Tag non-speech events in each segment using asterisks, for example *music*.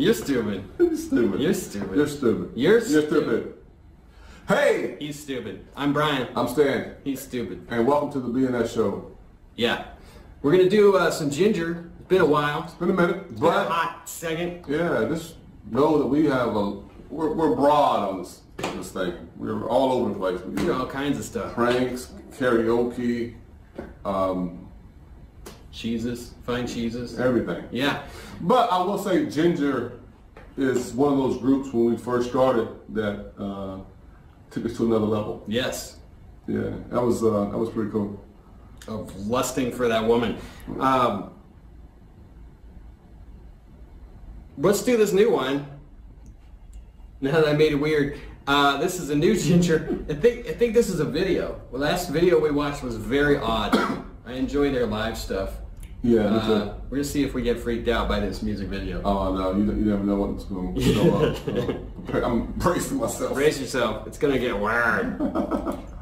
You're stupid. *laughs* You're stupid. You're stupid. You're stupid. You're You're stupid. Hey, He's stupid. I'm Brian. I'm Stan, He's stupid. and welcome to the BNS show. Yeah. We're gonna do uh, some Jinjer. It's been a while. It's Been a minute, been a hot second. yeah, just know that we have a we're, we're broad on this this thing. We're all over the place. We do all kinds of stuff. pranks, karaoke, um, Cheeses. Fine cheeses. everything. Yeah. But I will say, Jinjer is one of those groups when we first started that uh, took us to another level. Yes. Yeah, that was uh, that was pretty cool. Of lusting for that woman. Um, let's do this new one. Now that I made it weird. Uh, this is a new *laughs* Jinjer. I think I think this is a video. The last video we watched was very odd. I enjoy their live stuff. Yeah. Uh, we're gonna see if we get freaked out by this music video. Oh no, you, you never know what's going to show up. *laughs* I'm bracing myself. Brace yourself. It's gonna get weird. *laughs*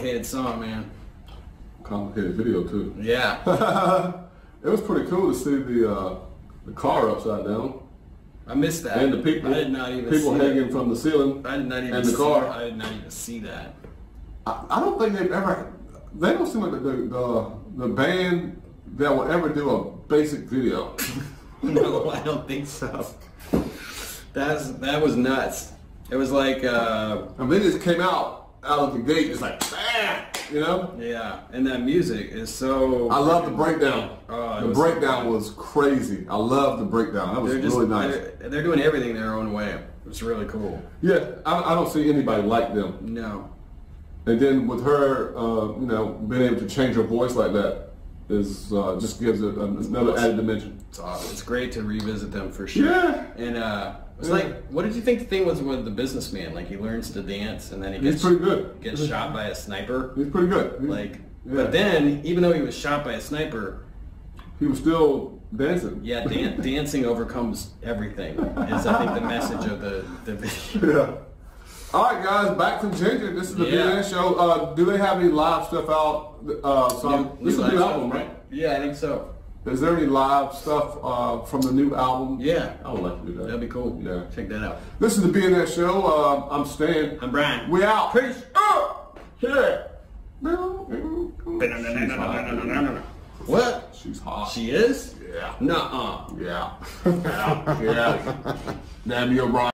complicated song, man. Complicated video too. Yeah. *laughs* it was pretty cool to see the uh, the car upside down I missed that. and the people I did not even people hanging that. from the ceiling. I did not even and the see car. I did not even see that. I, I don't think they've ever. They don't seem like the the, the the band that will ever do a basic video. *laughs* *laughs* No, I don't think so. That's that was nuts. It was like uh I mean, they just came out out of the gate. It's like bam, you know. yeah, and that music is so I love the breakdown. Oh, the was- breakdown was crazy. I love the breakdown. That was just really nice. they're, they're doing everything their own way. It's really cool. Yeah, I, I don't see anybody like them. No. And then with her, uh, you know, being able to change her voice like that is uh, just gives it another added dimension. It's awesome. It's great to revisit them for sure. Yeah. And uh it's Yeah. like what did you think the thing was with the businessman? Like he learns to dance and then he He's gets pretty good. gets shot by a sniper. He's pretty good. He's- Like yeah. but then even though he was shot by a sniper, he was still dancing. yeah, dan- *laughs* dancing overcomes everything. Is I think the message of the the video. Yeah. All right, guys, back from Jinjer. This is the Yeah. Show. Uh, do they have any live stuff out? Uh, so this is a new album, right? Yeah, I think so. Is there any live stuff uh, from the new album? Yeah. I would like to do that. That'd be cool. Yeah. Check that out. This is the BNS show. Uh, I'm Stan. I'm Brian. We out. Peace. Oh, yeah. She's hot. What? She's hot. She is? Yeah. Nuh-uh. Yeah. *laughs* yeah. Yeah. Damn you, Brian.